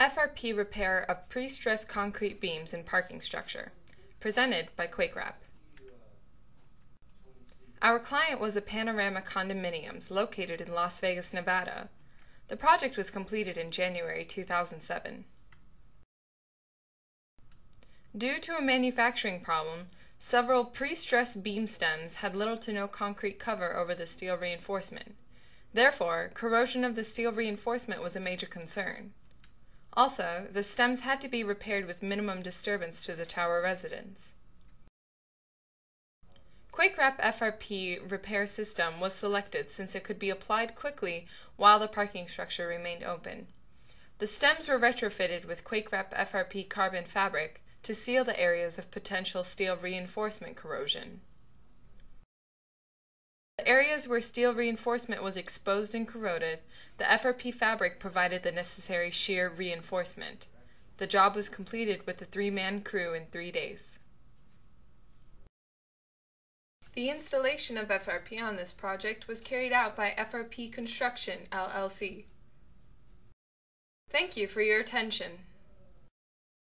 FRP repair of pre-stressed concrete beams in parking structure, presented by QuakeWrap. Our client was a Panorama Condominiums located in Las Vegas, Nevada. The project was completed in January 2007. Due to a manufacturing problem, several pre-stressed beam stems had little to no concrete cover over the steel reinforcement. Therefore, corrosion of the steel reinforcement was a major concern. Also, the stems had to be repaired with minimum disturbance to the tower residents. QuakeWrap FRP repair system was selected since it could be applied quickly while the parking structure remained open. The stems were retrofitted with QuakeWrap FRP carbon fabric to seal the areas of potential steel reinforcement corrosion. Areas where steel reinforcement was exposed and corroded, the FRP fabric provided the necessary shear reinforcement. The job was completed with a three-man crew in three days. The installation of FRP on this project was carried out by FRP Construction, LLC. Thank you for your attention.